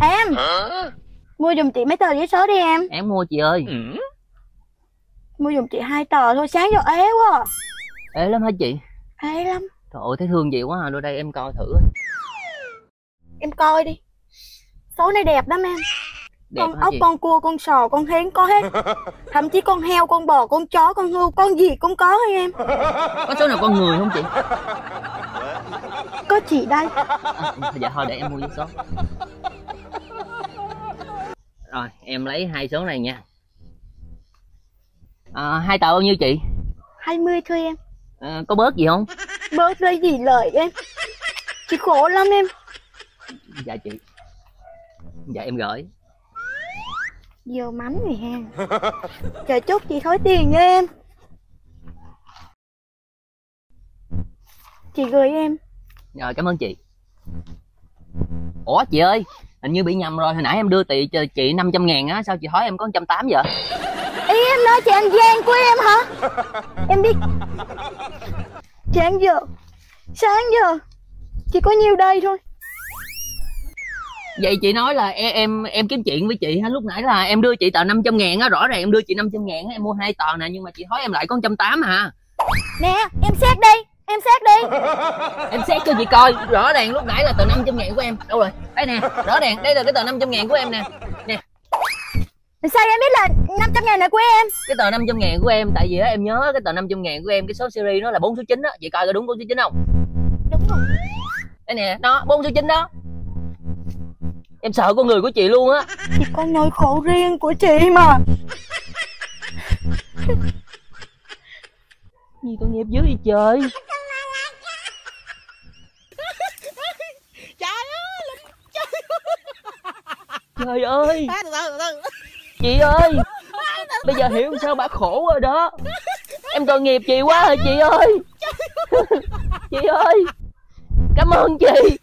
Em Mua giùm chị mấy tờ giấy số đi em. Em mua chị ơi. Mua giùm chị hai tờ thôi sáng giờ ế quá à. Ế lắm hả chị? Ế lắm. Trời ơi thấy thương chị quá à Đưa đây em coi thử. Em coi đi. Số này đẹp lắm em. Đẹp Con hả ốc, chị? con cua, con sò, con hến có hết. Thậm chí con heo, con bò, con chó, con hươu, con gì cũng có hay em. Có số nào con người không chị? Có chị đây. À, Dạ thôi để em mua giấy số Rồi em lấy hai số này nha. À, Hai tờ bao nhiêu chị? 20 thôi em. À, Có bớt gì không? Bớt lấy gì lợi em? Chị khổ lắm em. Dạ chị. Dạ em gửi. Vô mắm rồi ha. Chờ chút chị thối tiền cho em. Chị gửi em. Rồi cảm ơn chị. Ủa chị ơi Hình như bị nhầm rồi Hồi nãy em đưa tiền cho chị 500 ngàn á Sao chị hỏi em có 180 vậy? Ý em nói chị ăn gian của em hả? Em biết. Sáng giờ Sáng giờ Chỉ có nhiêu đây thôi. Vậy chị nói là em em, em kiếm chuyện với chị hả? Lúc nãy là em đưa chị tờ 500 ngàn á Rõ ràng em đưa chị 500 ngàn á Em mua hai tờ nè Nhưng mà chị hỏi em lại có 180 hả? Nè em xét đi Em xét đi Em xét cho chị coi. Rõ ràng lúc nãy là tờ 500 ngàn của em. Đâu rồi? Đây nè Rõ ràng. Đây là cái tờ 500 ngàn của em nè. Sao em biết là 500 ngàn này của em? Cái tờ 500 ngàn của em Tại vì á em nhớ cái tờ 500 ngàn của em Cái số series nó là 4 số 9 á. Chị coi có đúng 4 số 9 không? Đúng rồi. Đây nè Đó 4 số 9 đó. Em sợ con người của chị luôn á. Chị có nỗi khổ riêng của chị mà. Gì tội nghiệp dữ vậy Trời Trời ơi. Chị ơi. Bây giờ hiểu sao bà khổ rồi đó. Em tội nghiệp chị quá rồi chị ơi? Chị ơi. Cảm ơn chị